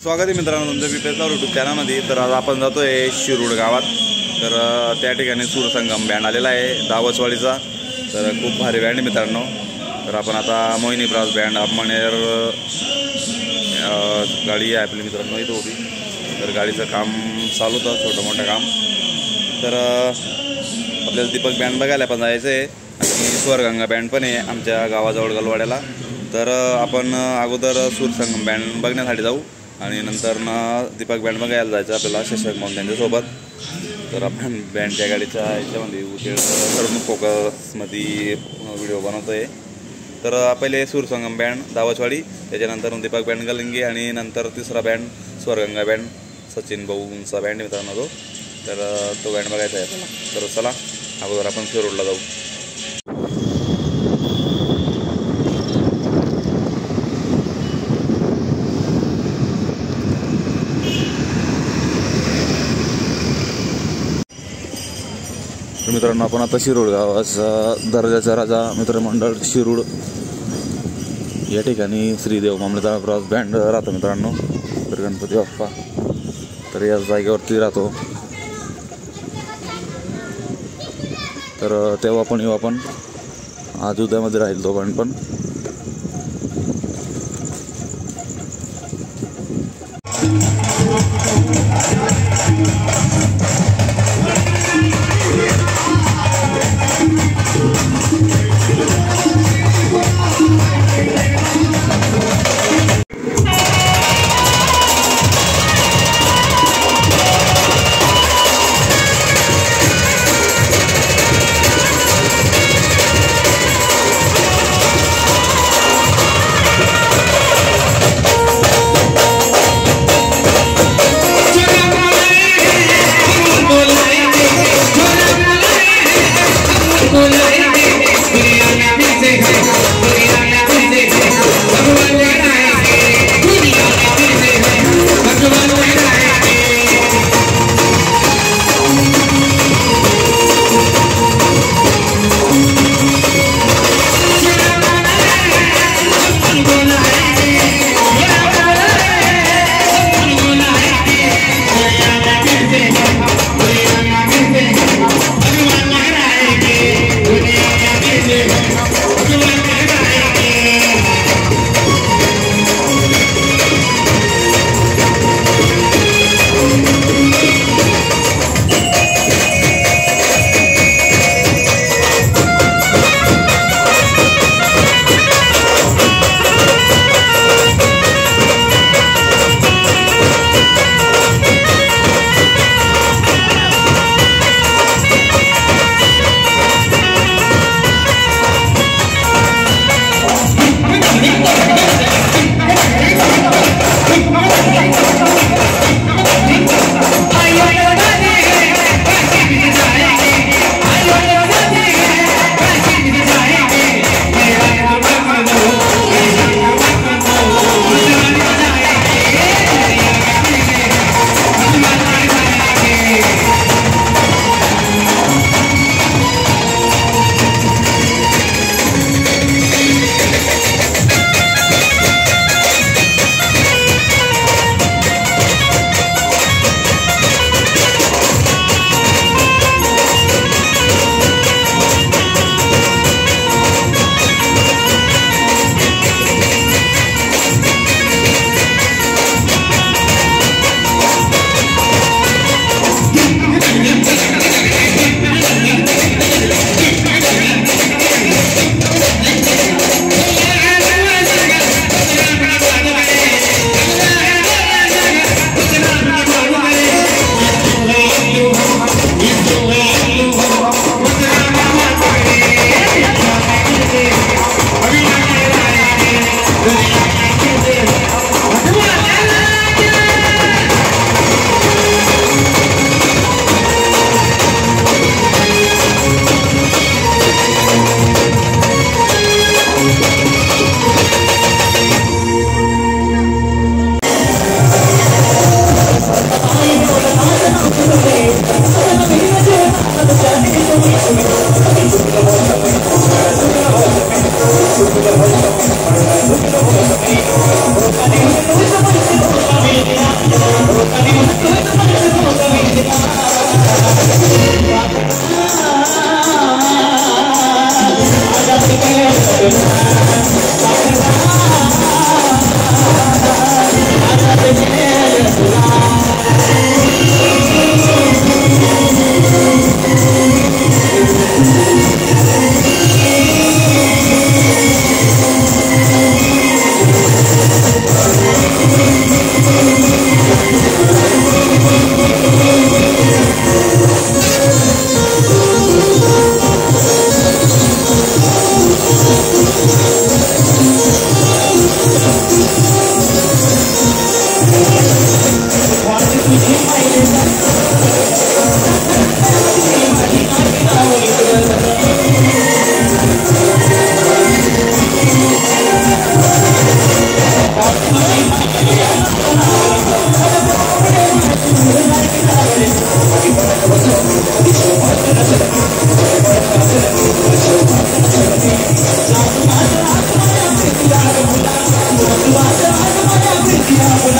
स्वागत आहे मित्रांनो तुमचं पिपेचा युट्यूब चॅनलमध्ये तर आज आपण जातो आहे शिरूड गावात. तर त्या ठिकाणी सूरसंगम बँड आलेला आहे दावसवाडीचा. तर खूप भारी बँड आहे मित्रांनो. तर आपण आता मोहिनी ब्रास बँड अपमानेर गाडी आहे आपली मित्रांनो इथं उभी. तर गाडीचं काम चालू होतं छोटं मोठं काम. तर आपल्याला दीपक बँड बघायला पण जायचं आहे आणि स्वरगंगा बँड पण आहे आमच्या गावाजवळ गलवाड्याला. तर आपण अगोदर सूरसंगम बँड बघण्यासाठी जाऊ. आणि नंतर ना दीपक बँड बघायला जायचं आपल्याला शशक म्हणून त्यांच्यासोबत. तर आपण बँडच्या गाडीच्या याच्यामध्ये उजेड करून फोकसमध्ये व्हिडिओ बनवतो आहे तर पहिले सूरसंगम बँड दावाचवाडी त्याच्यानंतर दीपक बँड गलिंगे आणि नंतर तिसरा बँड स्वरगंगा बँड सचिन भाऊंचा बँड मित्रांनो तो. तर तो बँड बघायचा आहे. आपल्याला तर चला अगोदर आपण शिरोडला जाऊ. तर मित्रांनो आपण आता शिरूळ गावाचा दर्जाचा राजा मित्रमंडळ शिरूड या ठिकाणी श्रीदेव मामलेदार ब्रॉस बँड राहतो मित्रांनो. तर गणपती बाप्पा तर या जागेवरती राहतो. तर तेव्हा पण येऊ आपण. आज उद्यामध्ये राहील तो बँड पण. when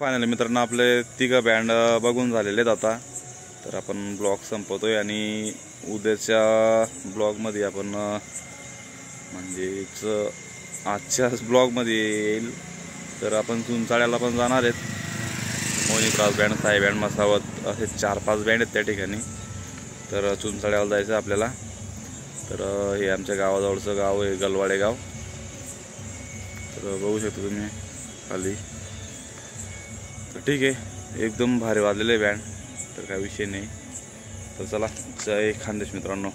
फायनली मित्रांनो आपले तिघ बँड बघून झालेले आहेत आता. तर आपण ब्लॉग आहे आणि उद्याच्या ब्लॉगमध्ये आपण म्हणजेच आजच्याच ब्लॉगमध्ये येईल. तर आपण चुनचाळ्याला पण जाणार आहेत. Moni brass band Sai band मसावत असे चार पाच बँड आहेत त्या ठिकाणी. तर चुनसाड्याला जायचं आहे आपल्याला. तर हे आमच्या गावाजवळचं गाव आहे गलवाडे गाव. तर बघू शकता तुम्ही खाली. तर ठीक आहे एकदम भारी वाजलेलं आहे बँड. तर काय विषय नाही. तर चला जय खानदेश मित्रांनो.